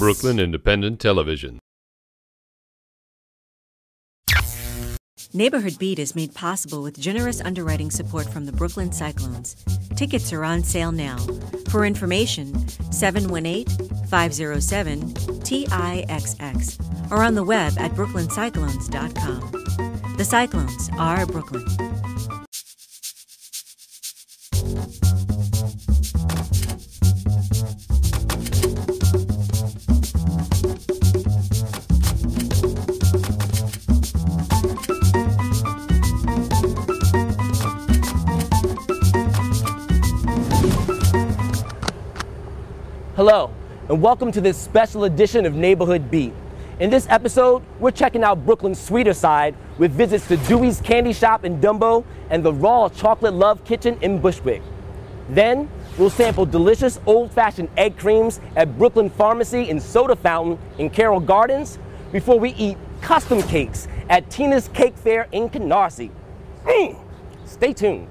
Brooklyn Independent Television. Neighborhood Beat is made possible with generous underwriting support from the Brooklyn Cyclones. Tickets are on sale now. For information, 718 507 TIXX or on the web at brooklyncyclones.com. The Cyclones are Brooklyn. Hello, and welcome to this special edition of Neighborhood Beat. In this episode, we're checking out Brooklyn's sweeter side with visits to Dewey's Candy Shop in Dumbo and the Raw Chocolate Love Kitchen in Bushwick. Then, we'll sample delicious old-fashioned egg creams at Brooklyn Farmacy and Soda Fountain in Carroll Gardens before we eat custom cakes at Teena's Cake Fair in Canarsie. Mm. Stay tuned.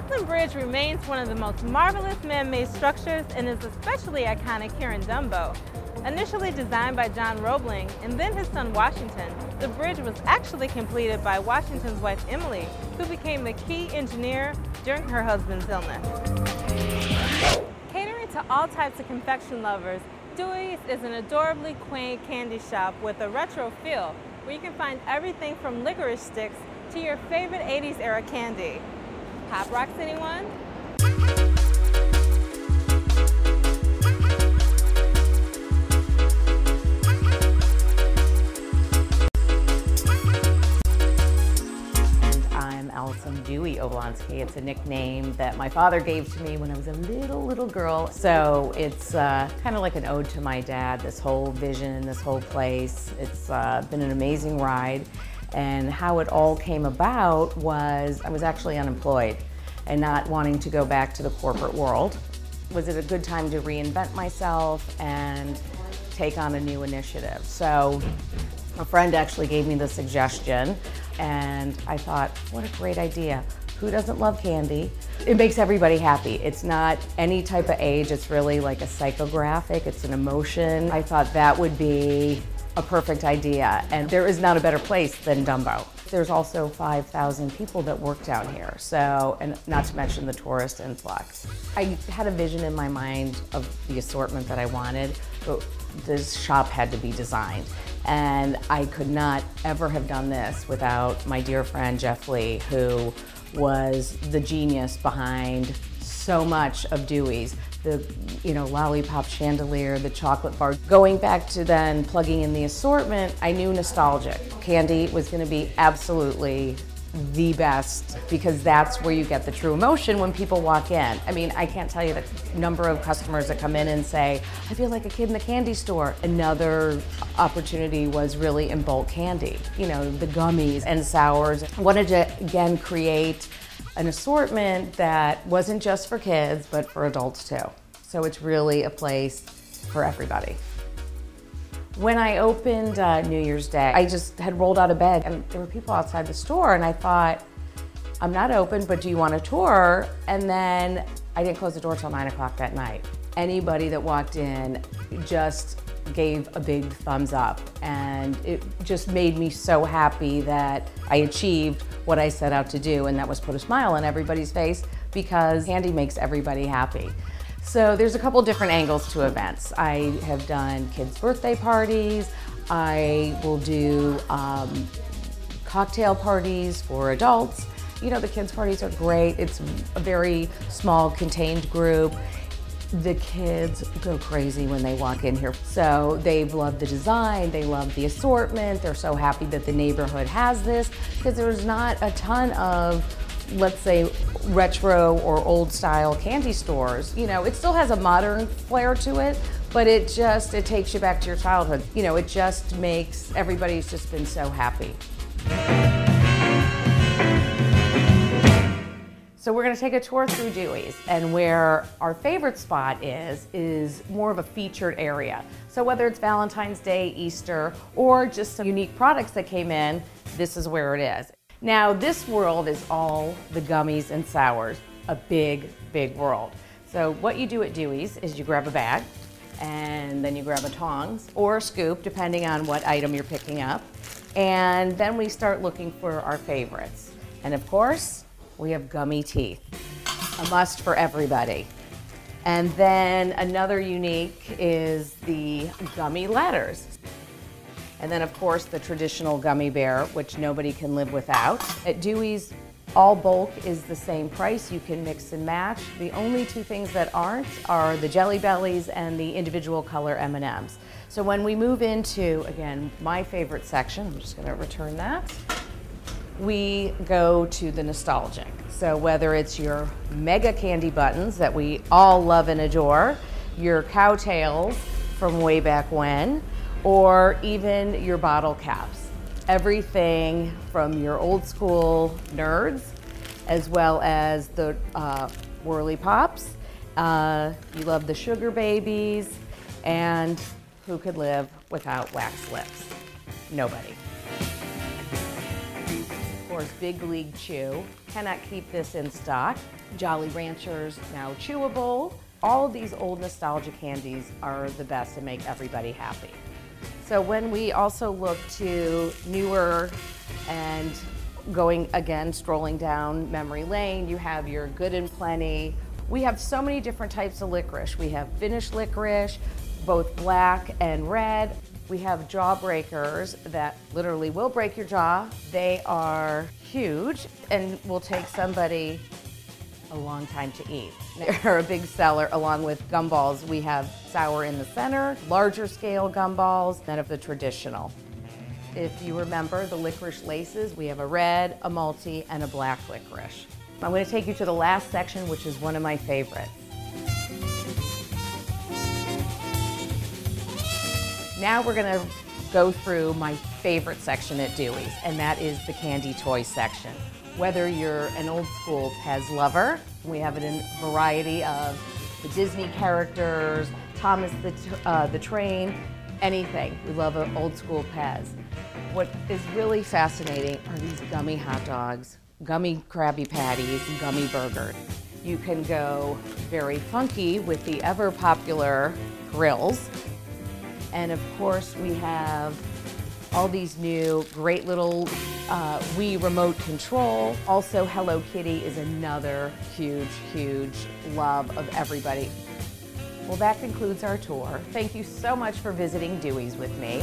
Brooklyn Bridge remains one of the most marvelous man-made structures and is especially iconic here in Dumbo. Initially designed by John Roebling and then his son Washington, the bridge was actually completed by Washington's wife Emily, who became the key engineer during her husband's illness. Catering to all types of confection lovers, Dewey's is an adorably quaint candy shop with a retro feel where you can find everything from licorice sticks to your favorite 80s era candy. Pop rocks anyone? And I'm Allison Dewey Oblonsky. It's a nickname that my father gave to me when I was a little, little girl. So it's uh, kind of like an ode to my dad, this whole vision, this whole place. It's uh, been an amazing ride. And how it all came about was I was actually unemployed and not wanting to go back to the corporate world. Was it a good time to reinvent myself and take on a new initiative? So a friend actually gave me the suggestion, and I thought, what a great idea. Who doesn't love candy? It makes everybody happy. It's not any type of age, it's really like a psychographic, it's an emotion. I thought that would be a perfect idea, and there is not a better place than Dumbo. There's also 5,000 people that work down here, so, and not to mention the tourist influx. I had a vision in my mind of the assortment that I wanted, but this shop had to be designed. And I could not ever have done this without my dear friend Jeff Lee, who was the genius behind so much of Dewey's. The, you know, lollipop chandelier, the chocolate bar. Going back to then plugging in the assortment, I knew nostalgic. Candy was gonna be absolutely the best because that's where you get the true emotion when people walk in. I mean, I can't tell you the number of customers that come in and say, I feel like a kid in the candy store. Another opportunity was really in bulk candy, you know, the gummies and sours. I wanted to again create an assortment that wasn't just for kids, but for adults too. So it's really a place for everybody. When I opened uh, New Year's Day, I just had rolled out of bed and there were people outside the store and I thought, I'm not open, but do you want a tour? And then I didn't close the door till nine o'clock that night. Anybody that walked in just gave a big thumbs up and it just made me so happy that I achieved what I set out to do and that was put a smile on everybody's face because candy makes everybody happy. So there's a couple different angles to events. I have done kids' birthday parties. I will do um, cocktail parties for adults. You know, the kids' parties are great. It's a very small, contained group. The kids go crazy when they walk in here. So they've loved the design, they love the assortment. They're so happy that the neighborhood has this because there's not a ton of let's say retro or old style candy stores you know it still has a modern flair to it but it just it takes you back to your childhood you know it just makes everybody's just been so happy So we're going to take a tour through Dewey's and where our favorite spot is, is more of a featured area. So whether it's Valentine's Day, Easter, or just some unique products that came in, this is where it is. Now, this world is all the gummies and sours, a big, big world. So, what you do at Dewey's is you grab a bag and then you grab a tongs or a scoop, depending on what item you're picking up. And then we start looking for our favorites. And of course, we have gummy teeth, a must for everybody. And then another unique is the gummy letters. And then, of course, the traditional gummy bear, which nobody can live without. At Dewey's, all bulk is the same price. You can mix and match. The only two things that aren't are the Jelly Bellies and the individual color M&Ms. So when we move into, again, my favorite section, I'm just gonna return that, we go to the nostalgic. So whether it's your mega candy buttons that we all love and adore, your cowtails from way back when, or even your bottle caps. Everything from your old school nerds, as well as the uh, Whirly Pops. Uh, you love the Sugar Babies, and who could live without wax lips? Nobody. Course, Big League Chew. Cannot keep this in stock. Jolly Ranchers, now chewable. All of these old nostalgia candies are the best and make everybody happy. So when we also look to newer and going again, strolling down memory lane, you have your good and plenty. We have so many different types of licorice. We have Finnish licorice, both black and red. We have jawbreakers that literally will break your jaw. They are huge and will take somebody a long time to eat. They're a big seller along with gumballs. We have sour in the center, larger scale gumballs than of the traditional. If you remember the licorice laces, we have a red, a multi, and a black licorice. I'm to take you to the last section, which is one of my favorites. Now we're to go through my favorite section at Dewey's, and that is the candy toy section. Whether you're an old school Pez lover, we have a variety of the Disney characters, Thomas the, uh, the Train, anything. We love an old school Pez. What is really fascinating are these gummy hot dogs, gummy Krabby Patties, gummy burgers. You can go very funky with the ever popular grills. And of course, we have all these new great little uh, Wii remote control. Also, Hello Kitty is another huge, huge love of everybody. Well, that concludes our tour. Thank you so much for visiting Dewey's with me.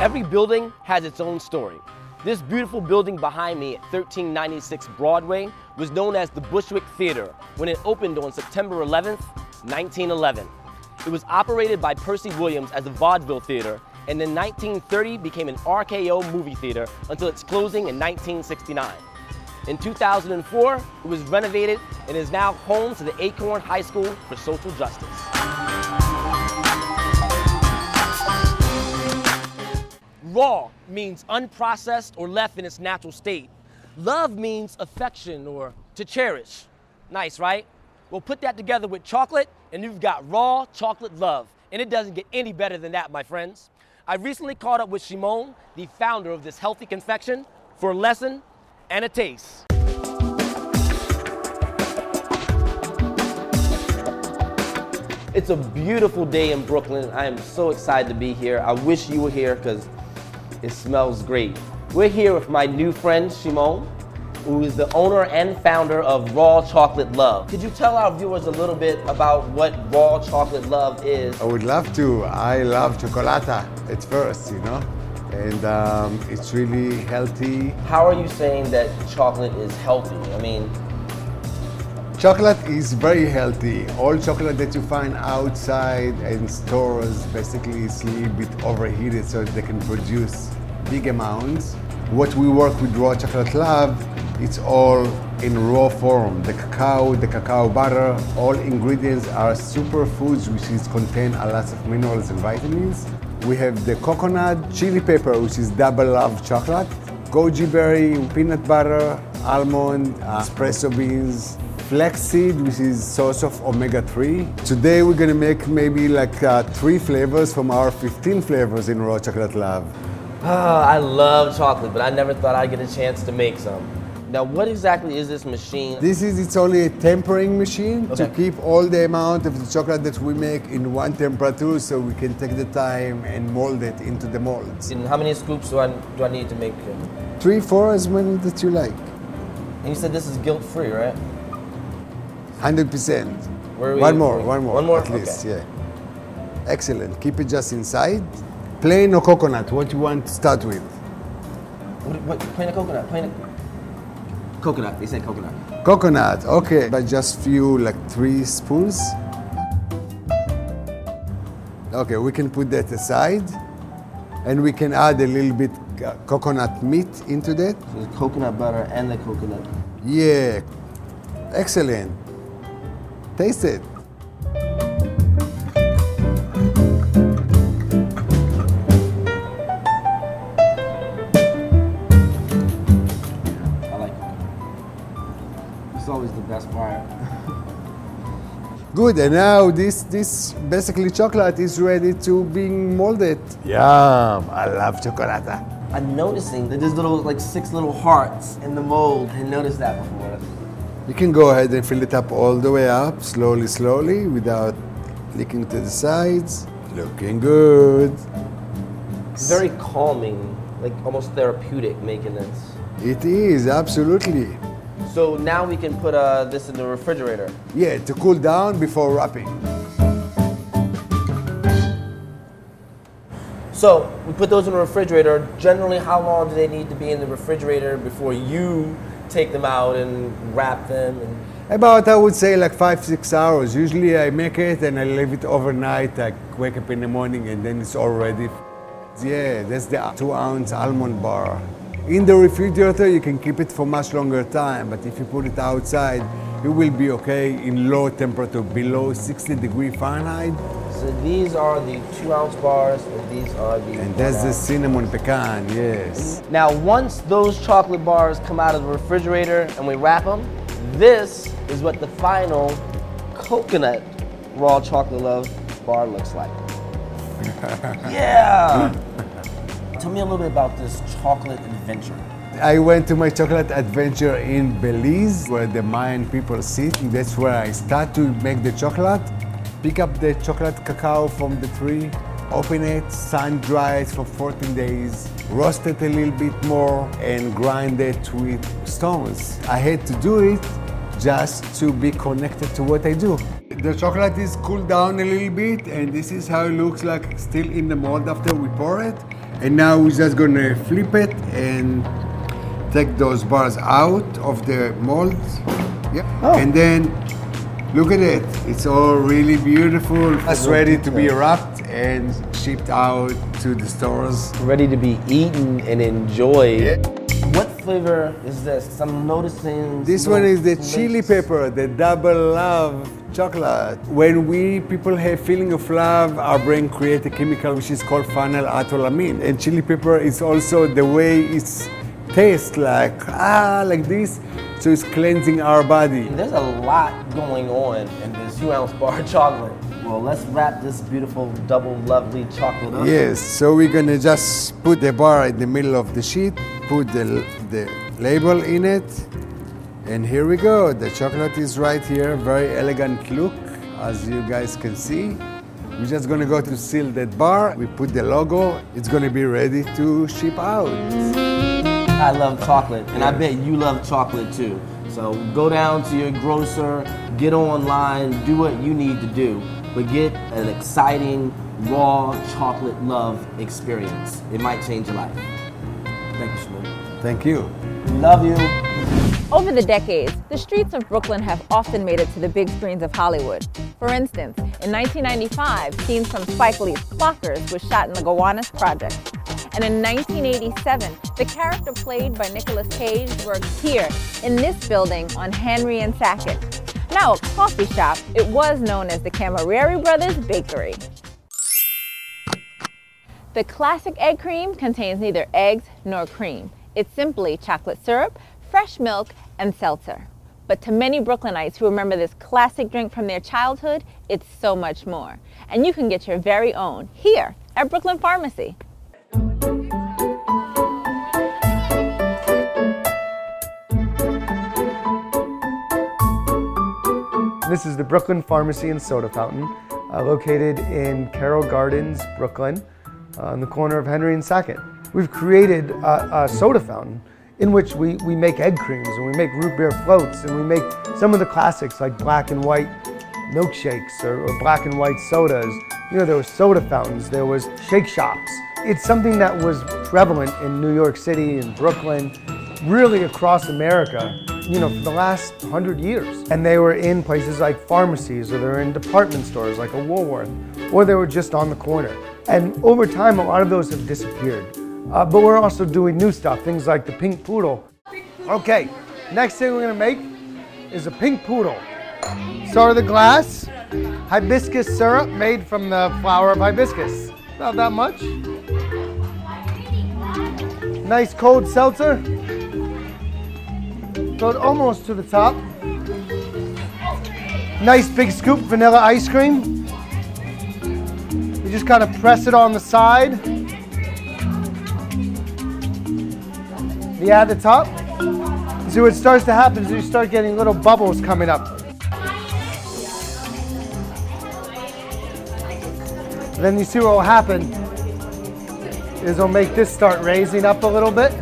Every building has its own story. This beautiful building behind me at 1396 Broadway was known as the Bushwick Theater when it opened on September 11th, 1911. It was operated by Percy Williams as a vaudeville theater and in 1930 became an RKO movie theater until its closing in 1969. In 2004, it was renovated and is now home to the Acorn High School for Social Justice. Raw means unprocessed or left in its natural state. Love means affection or to cherish. Nice, right? Well, put that together with chocolate, and you've got raw chocolate love. And it doesn't get any better than that, my friends. I recently caught up with Shimon, the founder of this healthy confection, for a lesson and a taste. It's a beautiful day in Brooklyn. I am so excited to be here. I wish you were here because it smells great. We're here with my new friend, Shimon, who is the owner and founder of Raw Chocolate Love. Could you tell our viewers a little bit about what Raw Chocolate Love is? I would love to. I love chocolata at first, you know, and um, it's really healthy. How are you saying that chocolate is healthy? I mean, Chocolate is very healthy. All chocolate that you find outside in stores basically is a little bit overheated so they can produce big amounts. What we work with Raw Chocolate Love, it's all in raw form. The cacao, the cacao butter, all ingredients are superfoods which is contain a lot of minerals and vitamins. We have the coconut chili pepper which is double love chocolate, goji berry, peanut butter, almond, espresso beans, flaxseed, which is source of omega-3. Today we're gonna make maybe like uh, three flavors from our 15 flavors in Raw Chocolate Love. Ah, I love chocolate, but I never thought I'd get a chance to make some. Now, what exactly is this machine? This is it's only a tempering machine to keep all the amount of the chocolate that we make in one temperature so we can take the time and mold it into the molds. And how many scoops do I do I need to make? it? Three, four, as many that you like. And you said this is guilt free, right? 100%. Where are we- One more, one more. one more? At least, Okay. yeah. Excellent. Keep it just inside. Plain or coconut? What you want to start with? What, what, plain of coconut, plain coconut. They said coconut. Coconut, okay. But just few, like three spoons. Okay, we can put that aside. And we can add a little bit uh, coconut meat into that. So the coconut butter and the coconut. Yeah, excellent. Taste it. Good, and now this this basically chocolate is ready to being molded. Yum! I love chocolate. I'm noticing that there's little like six little hearts in the mold. I didn't that before. You can go ahead and fill it up all the way up, slowly, slowly, without leaking to the sides. Looking good. Very calming, like almost therapeutic making this. It is absolutely. So now we can put uh, this in the refrigerator. Yeah, to cool down before wrapping. So we put those in the refrigerator. Generally, how long do they need to be in the refrigerator before you take them out and wrap them? And About, I would say, like five, six hours. Usually I make it and I leave it overnight. I wake up in the morning and then it's all ready. Yeah, that's the two ounce almond bar. In the refrigerator, you can keep it for much longer time, but if you put it outside, it will be okay in low temperature, below 60 degree Fahrenheit. so these are the two ounce bars, and these are the. And that's the cinnamon pecan, yes. Now, once those chocolate bars come out of the refrigerator and we wrap them, this is what the final coconut raw chocolate love bar looks like. yeah! Tell me a little bit about this chocolate adventure. I went to my chocolate adventure in Belize, where the Mayan people sit. That's where I start to make the chocolate. Pick up the chocolate cacao from the tree, open it, sun dry it for 14 days, roast it a little bit more, and grind it with stones. I had to do it just to be connected to what I do. The chocolate is cooled down a little bit, and this is how it looks like still in the mold after we pour it. And now we're just gonna flip it and take those bars out of the mold. Yep. Oh. And then look at it. It's all really beautiful. It's ready to be wrapped and shipped out to the stores. Ready to be eaten and enjoyed. What flavor is this? I'm noticing. This some one is little the chili pepper, the double love chocolate. When we people have feeling of love, our brain create a chemical which is called phenylethylamine. And chili pepper is also the way it's tastes like ah like this. So it's cleansing our body. There's a lot going on in this two ounce bar of chocolate. Well, let's wrap this beautiful double lovely chocolate up. Yes, so we're gonna just put the bar in the middle of the sheet, put the, the label in it, and here we go. The chocolate is right here, very elegant look, as you guys can see. We're just gonna go to seal that bar. We put the logo. It's gonna be ready to ship out. I love chocolate, and I bet you love chocolate too. So go down to your grocer, get online, do what you need to do, but get an exciting raw chocolate love experience. It might change your life. Thank you, Shmuel. Thank you. Love you. Over the decades, the streets of Brooklyn have often made it to the big screens of Hollywood. For instance, in 1995, scenes from Spike Lee's Clockers was shot in the Gowanus Project. And in 1987, the character played by Nicolas Cage worked here in this building on Henry and Sackett. Now a coffee shop, it was known as the Cammareri Brothers Bakery. The classic egg cream contains neither eggs nor cream. It's simply chocolate syrup, fresh milk, and seltzer. But to many Brooklynites who remember this classic drink from their childhood, it's so much more. And you can get your very own here at Brooklyn Farmacy. This is the Brooklyn Farmacy and Soda Fountain, uh, located in Carroll Gardens, Brooklyn, uh, on the corner of Henry and Second. We've created a, a soda fountain in which we, we make egg creams and we make root beer floats and we make some of the classics like black and white milkshakes or, or black and white sodas. You know, there were soda fountains, there was shake shops. It's something that was prevalent in New York City and Brooklyn, really across America, you know, for the last hundred years. And they were in places like pharmacies or they were in department stores like a Woolworth, or they were just on the corner. And over time, a lot of those have disappeared. Uh, but we're also doing new stuff, things like the pink poodle. Okay, next thing we're gonna make is a pink poodle. Start with the glass, hibiscus syrup made from the flower of hibiscus. Not that much. Nice cold seltzer. Go almost to the top. Nice big scoop vanilla ice cream. You just kind of press it on the side. Yeah, at the top. See what starts to happen is you start getting little bubbles coming up. Then you see what will happen is it'll make this start raising up a little bit.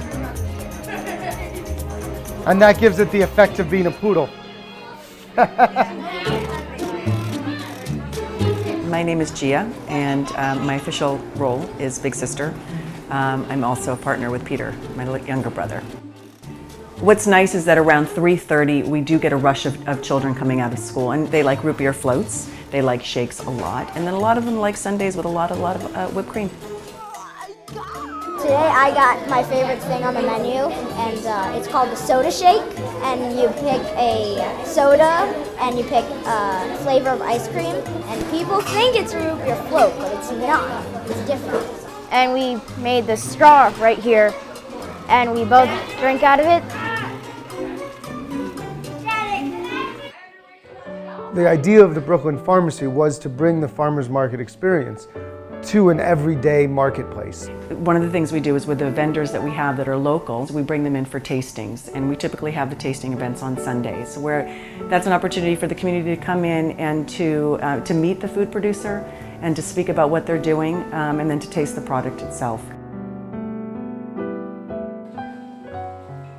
And that gives it the effect of being a poodle. My name is Gia, and um, my official role is Big Sister. Um, I'm also a partner with Peter, my younger brother. What's nice is that around 3.30 we do get a rush of, of children coming out of school and they like root beer floats, they like shakes a lot, and then a lot of them like sundaes with a lot, a lot of uh, whipped cream. Today I got my favorite thing on the menu, and uh, it's called the soda shake. And you pick a soda, and you pick a flavor of ice cream. And people think it's root beer float, but it's not. It's different. And we made the straw right here, and we both drink out of it. The idea of the Brooklyn Farmacy was to bring the farmer's market experience to an everyday marketplace. One of the things we do is with the vendors that we have that are locals, we bring them in for tastings, and we typically have the tasting events on Sundays, where that's an opportunity for the community to come in and to uh, to meet the food producer and to speak about what they're doing, um, and then to taste the product itself.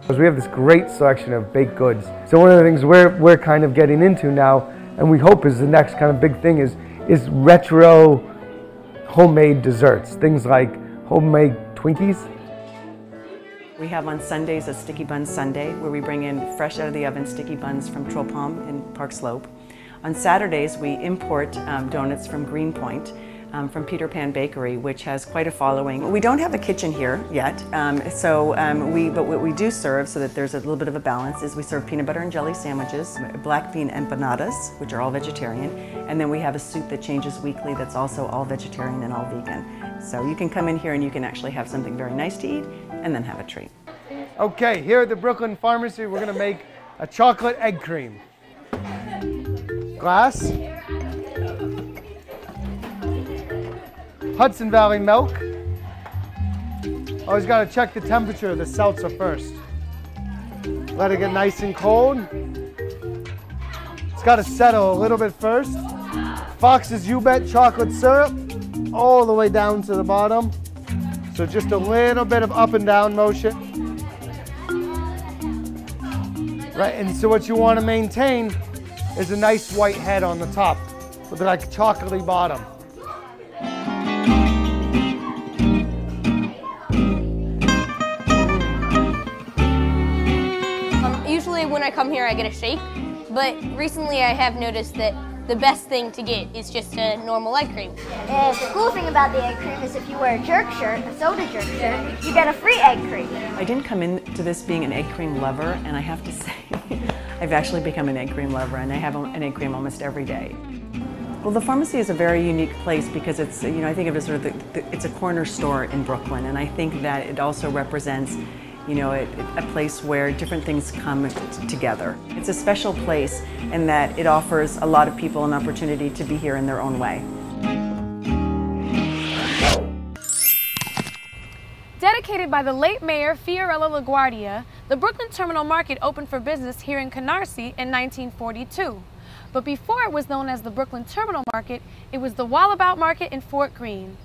Because we have this great selection of baked goods. So one of the things we're, we're kind of getting into now, and we hope is the next kind of big thing, is, is retro homemade desserts. Things like homemade Twinkies. We have on Sundays a Sticky Bun Sunday, where we bring in fresh out of the oven sticky buns from Trois Pommes in Park Slope. On Saturdays, we import um, donuts from Greenpoint, um, from Peter Pan Bakery, which has quite a following. We don't have a kitchen here yet, um, so um, we, but what we do serve, so that there's a little bit of a balance, is we serve peanut butter and jelly sandwiches, black bean empanadas, which are all vegetarian, and then we have a soup that changes weekly that's also all vegetarian and all vegan. So you can come in here and you can actually have something very nice to eat, and then have a treat. Okay, here at the Brooklyn Farmacy, we're gonna make a chocolate egg cream. Glass. Hudson Valley milk. Always gotta check the temperature of the seltzer first. Let it get nice and cold. It's gotta settle a little bit first. Fox's U-Bet chocolate syrup all the way down to the bottom. So just a little bit of up and down motion. Right, and so what you want to maintain is a nice white head on the top with like a chocolatey bottom. Um, usually, when I come here, I get a shake, but recently I have noticed that the best thing to get is just a normal egg cream. And the cool thing about the egg cream is if you wear a jerk shirt, a soda jerk shirt, you get a free egg cream. I didn't come into this being an egg cream lover, and I have to say, I've actually become an egg cream lover, and I have an egg cream almost every day. Well, the pharmacy is a very unique place because it's, you know, I think of it as sort of the, the, it's a corner store in Brooklyn, and I think that it also represents you know, it, it- a place where different things come together. It's a special place in that it offers a lot of people an opportunity to be here in their own way. Dedicated by the late mayor Fiorello LaGuardia, the Brooklyn Terminal Market opened for business here in Canarsie in 1942. But before it was known as the Brooklyn Terminal Market, it was the Wallabout Market in Fort Greene.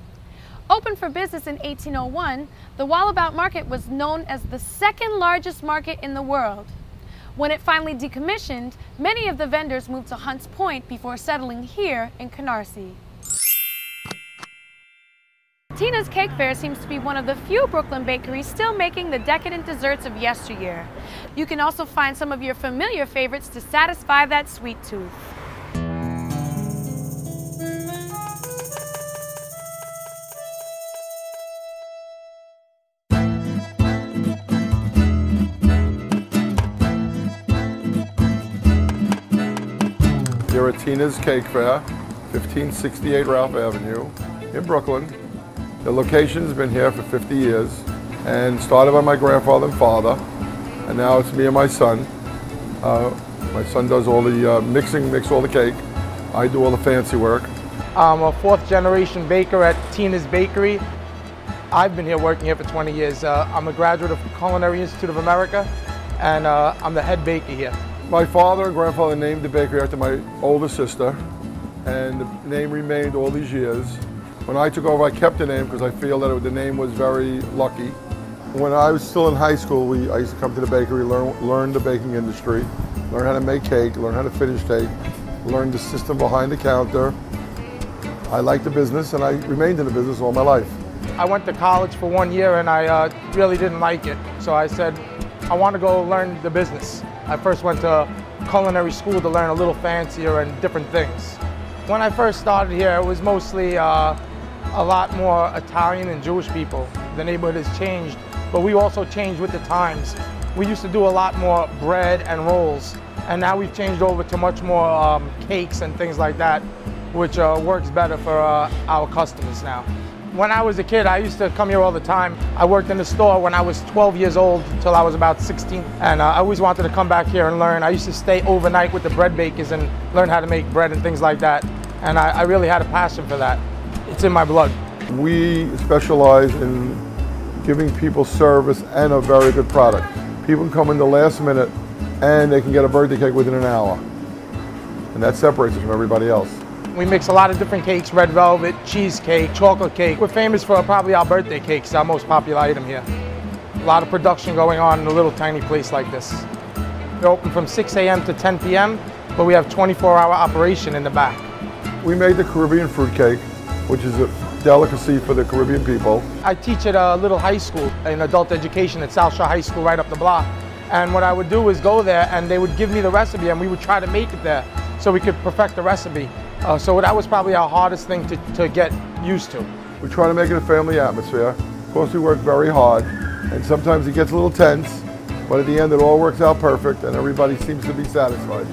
Opened for business in 1801, the Wallabout Market was known as the second largest market in the world. When it finally decommissioned, many of the vendors moved to Hunts Point before settling here in Canarsie. Teena's Cake Fair seems to be one of the few Brooklyn bakeries still making the decadent desserts of yesteryear. You can also find some of your familiar favorites to satisfy that sweet tooth. Here at Teena's Cake Fair, 1568 Ralph Avenue in Brooklyn. The location's been here for 50 years and started by my grandfather and father, and now it's me and my son. Uh, my son does all the uh, mixing, mix all the cake. I do all the fancy work. I'm a fourth generation baker at Teena's Bakery. I've been here working here for 20 years. Uh, I'm a graduate of Culinary Institute of America and uh, I'm the head baker here. My father and grandfather named the bakery after my older sister, and the name remained all these years. When I took over, I kept the name because I feel that it, the name was very lucky. When I was still in high school, we, I used to come to the bakery, learn, learn the baking industry, learn how to make cake, learn how to finish cake, learn the system behind the counter. I liked the business, and I remained in the business all my life. I went to college for one year and I uh, really didn't like it. So I said, I want to go learn the business. I first went to culinary school to learn a little fancier and different things. When I first started here, it was mostly uh, a lot more Italian and Jewish people. The neighborhood has changed, but we also changed with the times. We used to do a lot more bread and rolls, and now we've changed over to much more um, cakes and things like that, which uh, works better for uh, our customers now. When I was a kid, I used to come here all the time. I worked in the store when I was 12 years old till I was about 16, and uh, I always wanted to come back here and learn. I used to stay overnight with the bread bakers and learn how to make bread and things like that, and I, I really had a passion for that. It's in my blood. We specialize in giving people service and a very good product. People can come in the last minute and they can get a birthday cake within an hour. And that separates us from everybody else. We mix a lot of different cakes, red velvet, cheesecake, chocolate cake. We're famous for probably our birthday cakes, our most popular item here. A lot of production going on in a little tiny place like this. We're open from 6 a.m. to 10 p.m., but we have 24-hour operation in the back. We made the Caribbean fruit cake, which is a delicacy for the Caribbean people. I teach at a little high school in adult education at South Shore High School right up the block. And what I would do is go there and they would give me the recipe and we would try to make it there so we could perfect the recipe. Uh, so that was probably our hardest thing to, to get used to. We try to make it a family atmosphere. Of course, we work very hard, and sometimes it gets a little tense, but at the end, it all works out perfect, and everybody seems to be satisfied.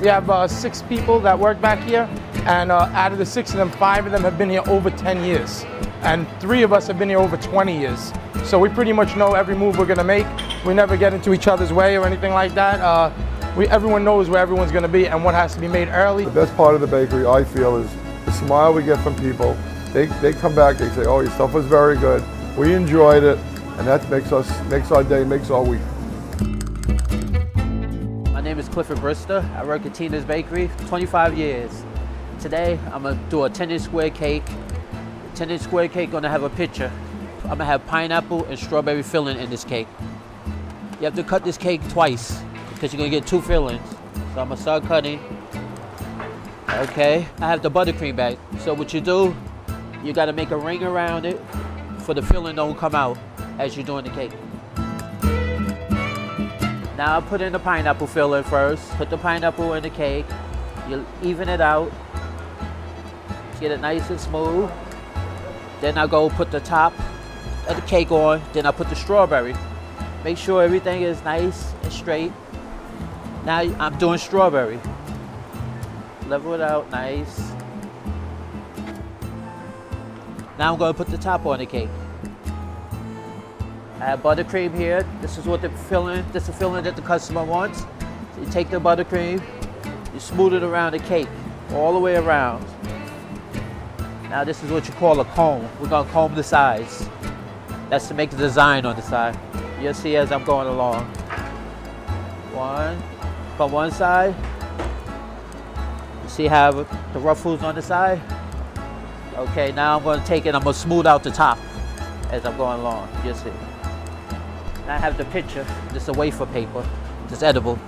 We have uh, six people that work back here, and uh, out of the six of them, five of them have been here over 10 years. And three of us have been here over 20 years. So we pretty much know every move we're gonna make. We never get into each other's way or anything like that. Uh, we, everyone knows where everyone's gonna be and what has to be made early. The best part of the bakery, I feel, is the smile we get from people. They, they come back, they say, oh, your stuff was very good. We enjoyed it, and that makes us makes our day, makes our week. My name is Clifford Brister. I work at Teena's Bakery for 25 years. Today, I'm gonna do a 10 inch square cake. 10 inch square cake gonna have a picture. I'm gonna have pineapple and strawberry filling in this cake. You have to cut this cake twice because you're gonna get two fillings. So I'm gonna start cutting. Okay, I have the buttercream bag. So what you do, you gotta make a ring around it for the filling don't come out as you're doing the cake. Now I put in the pineapple filling first. Put the pineapple in the cake. You even it out. Get it nice and smooth. Then I go put the top of the cake on. Then I put the strawberry. Make sure everything is nice and straight. Now I'm doing strawberry. Level it out nice. Now I'm to put the top on the cake. I have buttercream here. This is what the filling, this is the filling that the customer wants. So you take the buttercream, you smooth it around the cake, all the way around. Now this is what you call a comb. We're gonna comb the sides. That's to make the design on the side. You'll see as I'm going along. One, from one side. You see how the ruffles on the side? Okay, now I'm gonna take it, I'm gonna smooth out the top as I'm going along. You'll see. Now I have the picture. This is a wafer paper. It's edible.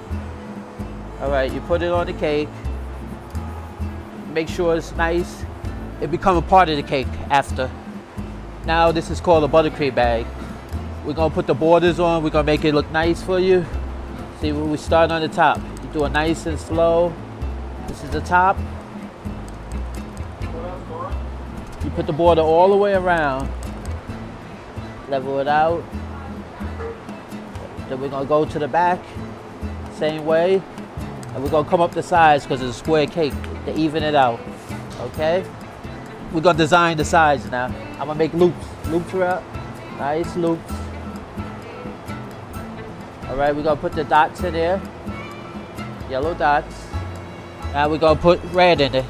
All right, you put it on the cake. Make sure it's nice. It become a part of the cake after. Now this is called a buttercream bag. We're gonna put the borders on. We're gonna make it look nice for you. See, we start on the top, you do it nice and slow. This is the top. You put the border all the way around. Level it out. Then we're gonna go to the back, same way. And we're gonna come up the sides because it's a square cake to even it out, okay? We're gonna design the sides now. I'm gonna make loops, loops throughout, nice loops. All right, we're gonna put the dots in there, yellow dots. Now we're gonna put red in it.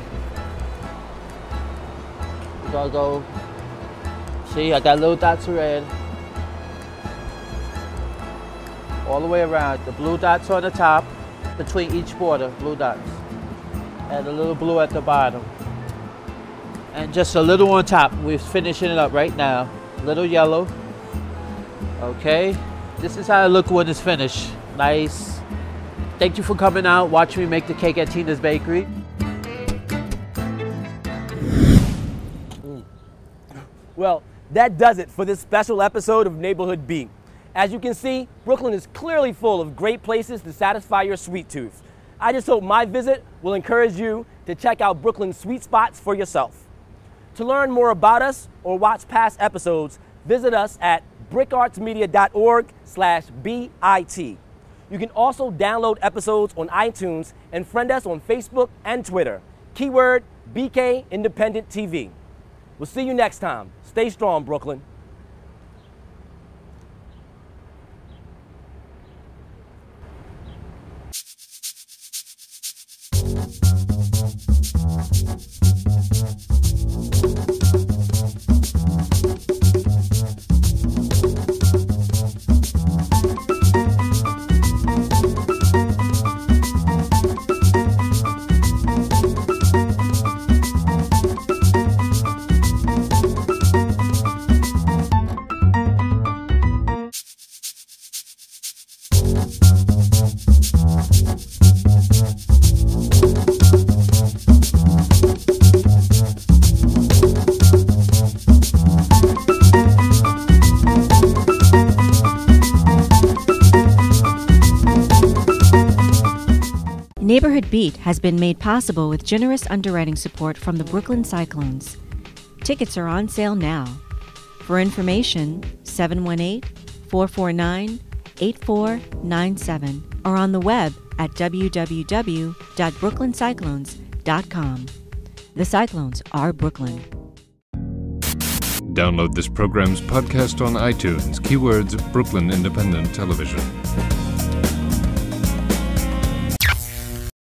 We're gonna go, see, I got little dots of red. All the way around, the blue dots on the top, between each border, blue dots. And a little blue at the bottom. And just a little on top. We're finishing it up right now. Little yellow. Okay. This is how it look when it's finished. Nice. Thank you for coming out. Watch me make the cake at Teena's Bakery. Mm. Well, that does it for this special episode of Neighborhood B. As you can see, Brooklyn is clearly full of great places to satisfy your sweet tooth. I just hope my visit will encourage you to check out Brooklyn's sweet spots for yourself. To learn more about us or watch past episodes, visit us at bricartsmedia.org slash BIT. You can also download episodes on iTunes and friend us on Facebook and Twitter. Keyword BK Independent TV. We'll see you next time. Stay strong, Brooklyn. Neighborhood Thank you. Beat has been made possible with generous underwriting support from the Brooklyn Cyclones. Tickets are on sale now. For information, 718 449 8497 or on the web at www.brooklyncyclones.com. The Cyclones are Brooklyn. Download this program's podcast on iTunes. Keywords Brooklyn Independent Television.